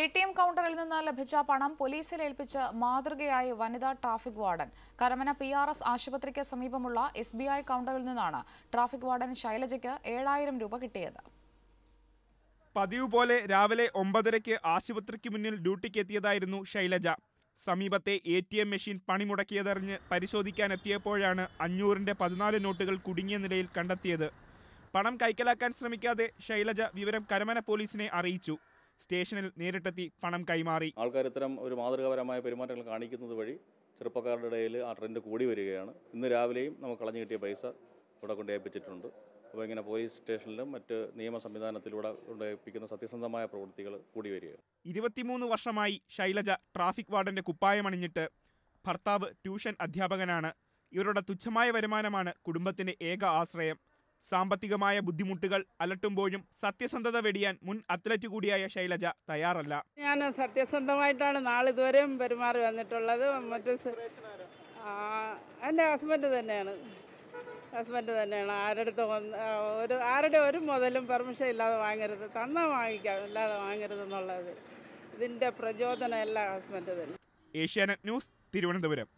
A T M കൗണ്ടറിൽ നിന്ന് ലഭിച്ച പണം പോലീസിൽ ഏൽപ്പിച്ച് മാതൃകയായി വനിതാ traffic warden. Karamana P R S ആശുപത്രിക്ക് സമീപമുള്ള എസ് ബി ഐ കൗണ്ടറിൽ നിന്നാണ് ട്രാഫിക് വാർഡൻ ശൈലജയ്ക്ക് ഏഴായിരം രൂപ കിട്ടിയത്. പതിവ് പോലെ രാവിലെ ഒമ്പതരയ്ക്ക് ആശുപത്രിക്ക് മുന്നിൽ ഡ്യൂട്ടിക്ക് എത്തിയതായിരുന്നു ശൈലജ. സമീപത്തെ എ ടി എം മെഷീൻ പണിമുടക്കിയതറിഞ്ഞ് പരിശോധിക്കാനെത്തിയപ്പോഴാണ് അഞ്ഞൂറിന്റെ പതിനാല് നോട്ടുകൾ കുടുങ്ങിയ നിലയിൽ കണ്ടെത്തിയത്. പണം കൈക്കലാക്കാൻ ശ്രമിക്കാതെ ശൈലജ വിവരം കരമന പോലീസിനെ അറിയിച്ചു. സ്റ്റേഷനിൽ നേരിട്ടെത്തി പണം കൈമാറി. ആൾക്കാർ ഇത്തരം ഒരു മാതൃകാപരമായ പെരുമാറ്റങ്ങൾ കാണിക്കുന്നത് വഴി ചെറുപ്പക്കാരുടെ ഇടയിൽ ആ ട്രെൻഡ് കൂടി വരികയാണ്. ഇന്ന് രാവിലെയും നമുക്ക് കളഞ്ഞു കിട്ടിയ പൈസ ഇവിടെ കൊണ്ട് ഏൽപ്പിച്ചിട്ടുണ്ട്. അപ്പോൾ ഇങ്ങനെ പോലീസ് സ്റ്റേഷനിലും മറ്റ് നിയമ സംവിധാനത്തിലൂടെ കൊണ്ടേൽപ്പിക്കുന്ന സത്യസന്ധമായ പ്രവൃത്തികൾ കൂടി വരികയാണ്. ഇരുപത്തിമൂന്ന് വർഷമായി ശൈലജ ട്രാഫിക് വാർഡന്റെ കുപ്പായമണിഞ്ഞിട്ട് ഭർത്താവ് ട്യൂഷൻ അധ്യാപകനാണ്. ഇവരുടെ തുച്ഛമായ വരുമാനമാണ് കുടുംബത്തിന്റെ ഏക ആശ്രയം. സാമ്പത്തികമായ ബുദ്ധിമുട്ടുകൾ അലട്ടുമ്പോഴും സത്യസന്ധത വെടിയാൻ മുൻ അത്ലറ്റ് കൂടിയായ ശൈലജ തയ്യാറല്ല. ഞാൻ സത്യസന്ധമായിട്ടാണ് നാളിതുവരെയും പെരുമാറി വന്നിട്ടുള്ളത്. മറ്റു എന്റെ ഹസ്ബൻഡ് തന്നെയാണ്. ഹസ്ബൻഡ് തന്നെയാണ്. ആരുടെ ഒരു ആരുടെ ഒരു മുതലും പെർമിഷൻ ഇല്ലാതെ വാങ്ങരുത്. തന്നാൽ വാങ്ങിക്കാം ഇല്ലാതെ വാങ്ങരുത് എന്നുള്ളത്. ഇതിന്റെ പ്രചോദനം എല്ലാം ഹസ്ബൻഡ് തന്നെ ഏഷ്യാനെറ്റ് ന്യൂസ് തിരുവനന്തപുരം.